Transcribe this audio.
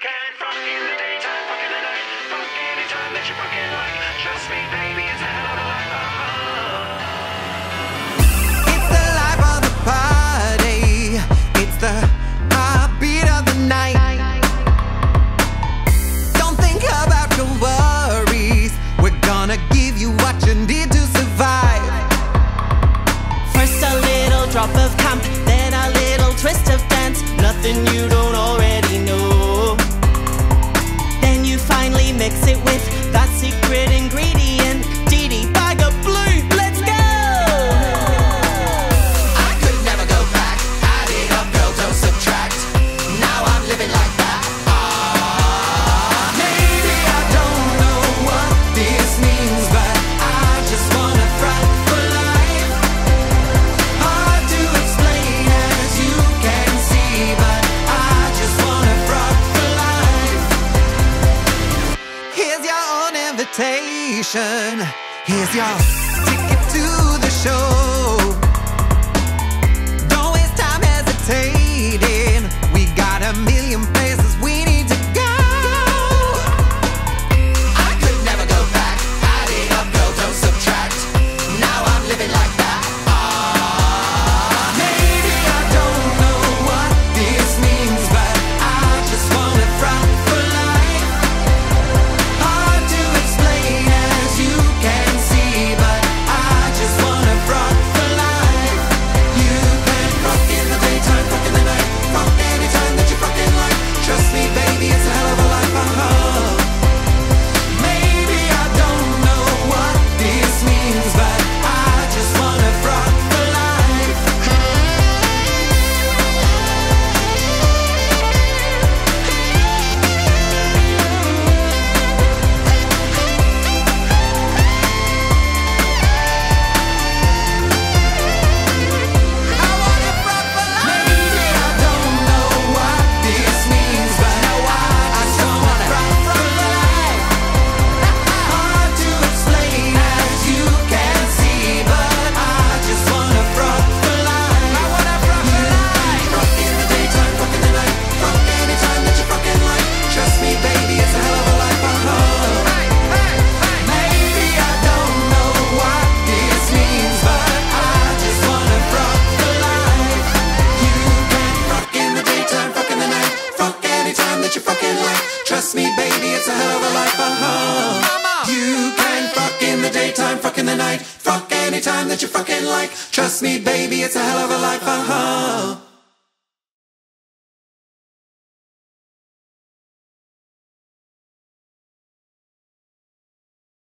can fuck in the daytime, fuck in the night, fuck anytime that you fucking like. Trust me, baby, it's a hell of a life. The life of the party. It's the heartbeat of the night. Don't think about your worries. We're gonna give you what you need to survive. First a little drop of camp, then a little twist of dance. Nothing you don't. exit with that secret on invitation. Here's your ticket to the show. daytime, fuck in the night. Fuck anytime that you fucking like. Trust me, baby, it's a hell of a life, uh huh.